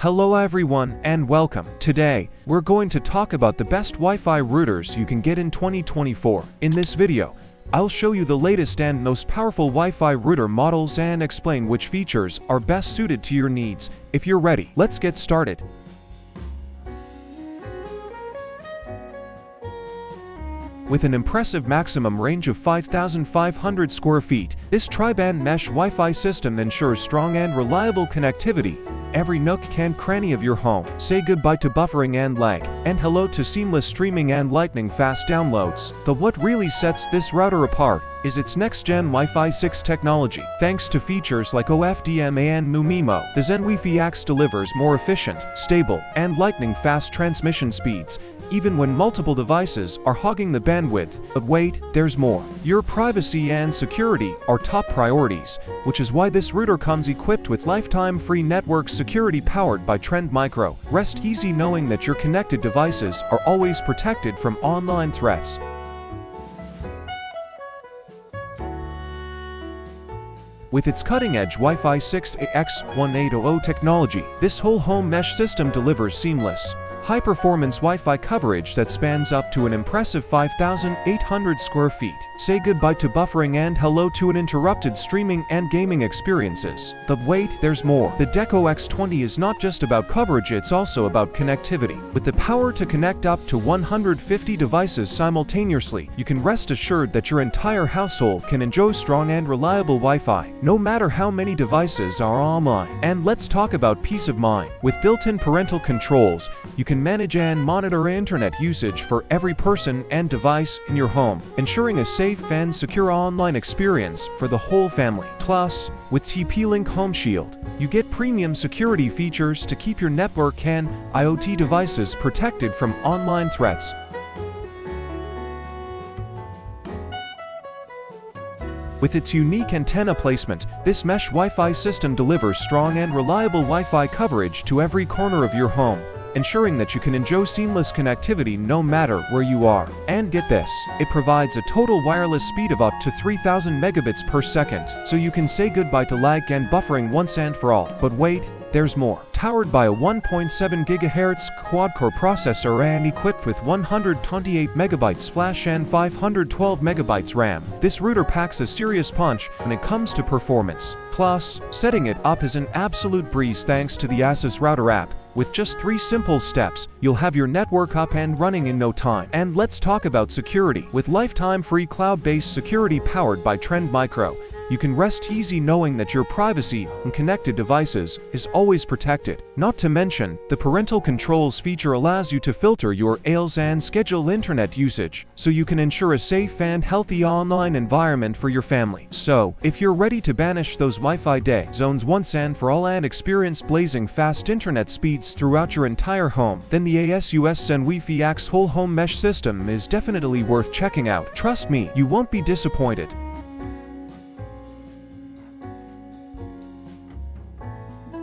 Hello everyone and welcome. Today, we're going to talk about the best Wi-Fi routers you can get in 2024. In this video, I'll show you the latest and most powerful Wi-Fi router models and explain which features are best suited to your needs. If you're ready, let's get started. With an impressive maximum range of 5,500 square feet, this tri-band mesh Wi-Fi system ensures strong and reliable connectivity every nook and cranny of your home. Say goodbye to buffering and lag, and hello to seamless streaming and lightning fast downloads. But what really sets this router apart is its next-gen Wi-Fi 6 technology. Thanks to features like OFDMA and MU-MIMO, the ZenWi-Fi X delivers more efficient, stable, and lightning-fast transmission speeds, even when multiple devices are hogging the bandwidth. But wait, there's more. Your privacy and security are top priorities, which is why this router comes equipped with lifetime free network security powered by Trend Micro. Rest easy knowing that your connected devices are always protected from online threats. With its cutting-edge Wi-Fi 6X1800 technology, this whole home mesh system delivers seamless, high-performance Wi-Fi coverage that spans up to an impressive 5,800 square feet. Say goodbye to buffering and hello to uninterrupted streaming and gaming experiences. But wait, there's more. The Deco X20 is not just about coverage, it's also about connectivity. With the power to connect up to 150 devices simultaneously, you can rest assured that your entire household can enjoy strong and reliable Wi-Fi, no matter how many devices are online. And let's talk about peace of mind. With built-in parental controls, you can can manage and monitor internet usage for every person and device in your home, ensuring a safe and secure online experience for the whole family. Plus, with TP-Link Home Shield, you get premium security features to keep your network and IoT devices protected from online threats. With its unique antenna placement, this mesh Wi-Fi system delivers strong and reliable Wi-Fi coverage to every corner of your home ensuring that you can enjoy seamless connectivity no matter where you are. And get this, it provides a total wireless speed of up to 3000 megabits per second, so you can say goodbye to lag and buffering once and for all. But wait, there's more. Powered by a 1.7 GHz quad-core processor and equipped with 128 MB flash and 512 MB RAM, this router packs a serious punch when it comes to performance. Plus, setting it up is an absolute breeze thanks to the Asus Router app, with just three simple steps, you'll have your network up and running in no time. And let's talk about security. With lifetime free cloud-based security powered by Trend Micro, you can rest easy knowing that your privacy on connected devices is always protected. Not to mention, the parental controls feature allows you to filter your URLs and schedule internet usage, so you can ensure a safe and healthy online environment for your family. So, if you're ready to banish those Wi-Fi dead zones once and for all and experience blazing fast internet speeds throughout your entire home, then the ASUS ZenWi-Fi X whole home mesh system is definitely worth checking out. Trust me, you won't be disappointed.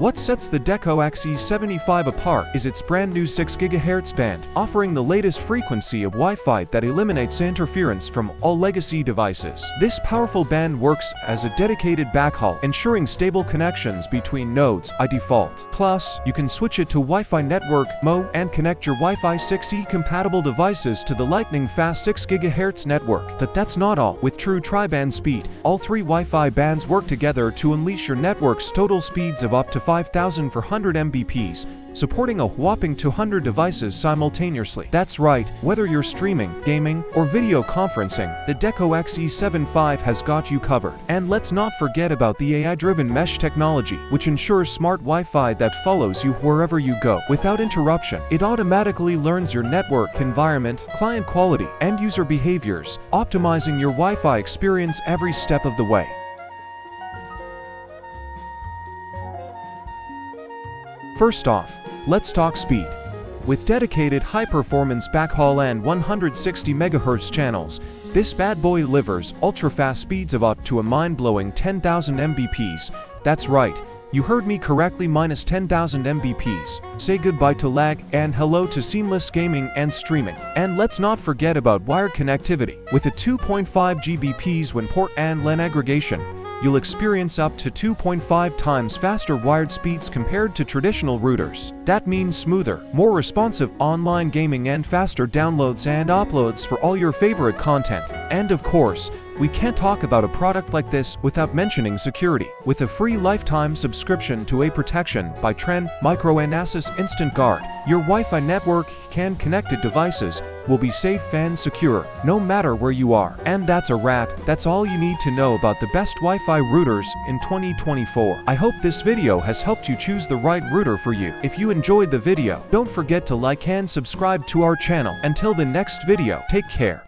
What sets the Deco XE75 apart is its brand new 6 GHz band, offering the latest frequency of Wi-Fi that eliminates interference from all legacy devices. This powerful band works as a dedicated backhaul, ensuring stable connections between nodes by default. Plus, you can switch it to Wi-Fi network mode and connect your Wi-Fi 6E compatible devices to the lightning fast 6 GHz network. But that's not all. With true tri-band speed, all three Wi-Fi bands work together to unleash your network's total speeds of up to 5 5400 Mbps, supporting a whopping 200 devices simultaneously. That's right, whether you're streaming, gaming, or video conferencing, the Deco XE75 has got you covered. And let's not forget about the AI-driven mesh technology, which ensures smart Wi-Fi that follows you wherever you go. Without interruption, it automatically learns your network environment, client quality, and user behaviors, optimizing your Wi-Fi experience every step of the way. First off, let's talk speed. With dedicated high-performance backhaul and 160 MHz channels, this bad boy delivers ultra-fast speeds of up to a mind-blowing 10,000 Mbps. That's right, you heard me correctly minus 10,000 Mbps. Say goodbye to lag and hello to seamless gaming and streaming. And let's not forget about wired connectivity. With a 2.5 Gbps WAN port and LAN aggregation, you'll experience up to 2.5 times faster wired speeds compared to traditional routers. That means smoother, more responsive online gaming and faster downloads and uploads for all your favorite content. And of course, we can't talk about a product like this without mentioning security. With a free lifetime subscription to AiProtection by Trend Micro and Asus Instant Guard, your Wi-Fi network and connected devices will be safe and secure, no matter where you are. And that's a wrap. That's all you need to know about the best Wi-Fi routers in 2024. I hope this video has helped you choose the right router for you. If you enjoyed the video, don't forget to like and subscribe to our channel. Until the next video, take care.